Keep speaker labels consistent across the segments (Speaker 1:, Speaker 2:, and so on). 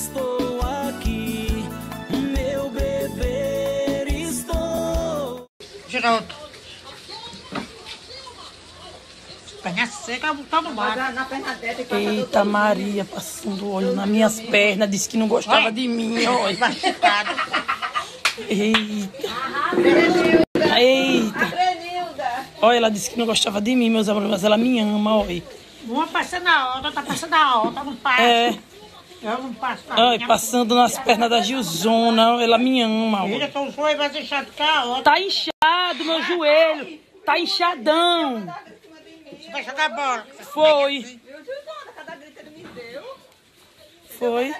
Speaker 1: estou aqui, meu beber estou.
Speaker 2: Outro. Perna seca, tá no bar.
Speaker 3: Na perna dela,
Speaker 4: Eita Maria, passando o olho nas minhas pernas, disse que não gostava
Speaker 2: Olha.
Speaker 4: de mim, olha.
Speaker 2: Machucado.
Speaker 4: Eita. Eita. Olha, ela disse que não gostava de mim, meus amores, mas ela me ama, olha.
Speaker 2: Uma passando a outra, tá passando a outra, não passa.
Speaker 4: É,
Speaker 2: Eu não passo minha.
Speaker 4: passando nas pernas da Gilzona, ela me ama.
Speaker 2: Filha, zoando, vai outra.
Speaker 4: Tá inchado meu joelho, tá inchadão.
Speaker 2: Você vai jogar bola.
Speaker 4: Foi, foi.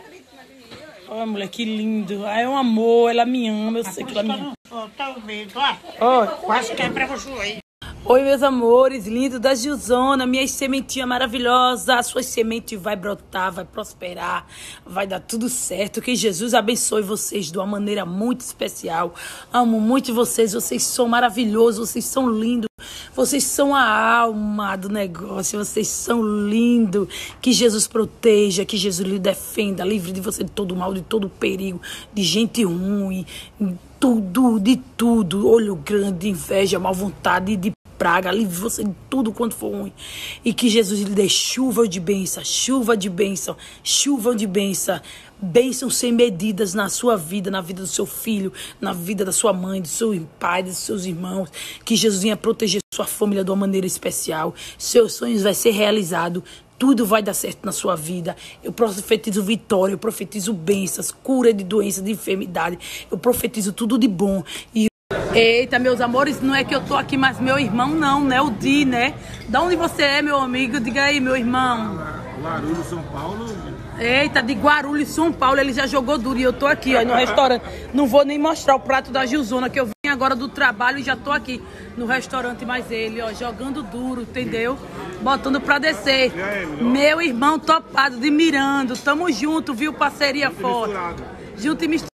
Speaker 4: Olha, mulher, que lindo. Ah, é um amor, ela me ama, eu sei que ela me ama.
Speaker 2: Tá o medo, ó. Quase quebra o joelho.
Speaker 4: Oi, meus amores, lindo da Gilzona, minha sementinha maravilhosa. A sua semente vai brotar, vai prosperar, vai dar tudo certo. Que Jesus abençoe vocês de uma maneira muito especial. Amo muito vocês, vocês são maravilhosos, vocês são lindos. Vocês são a alma do negócio, vocês são lindos. Que Jesus proteja, que Jesus lhe defenda, livre de você de todo mal, de todo perigo, de gente ruim, tudo, de tudo. Olho grande, inveja, mal vontade, de praga, livre você de tudo quanto for ruim. E que Jesus lhe dê chuva de bênção, chuva de bênção, chuva de bênção. Bênção sem medidas na sua vida, na vida do seu filho, na vida da sua mãe, do seu pai, dos seus irmãos. Que Jesus venha proteger sua família de uma maneira especial. Seus sonhos vai ser realizado. Tudo vai dar certo na sua vida. Eu profetizo vitória, eu profetizo bênçãos, cura de doença, de enfermidade. Eu profetizo tudo de bom. E Eita, meus amores, não é que eu tô aqui, mas meu irmão não, né? O Di, né? Da onde você é, meu amigo? Diga aí, meu irmão.
Speaker 5: Guarulhos, São Paulo.
Speaker 4: Eita, de Guarulhos, São Paulo, ele já jogou duro e eu tô aqui, ó, no restaurante. Não vou nem mostrar o prato da Gilzona, que eu vim agora do trabalho e já tô aqui no restaurante, mas ele, ó, jogando duro, entendeu? Botando pra descer.
Speaker 5: Aí,
Speaker 4: meu? Irmão topado de Mirando, tamo junto, viu? Parceria forte.
Speaker 5: misturado.
Speaker 4: Junto e misturado.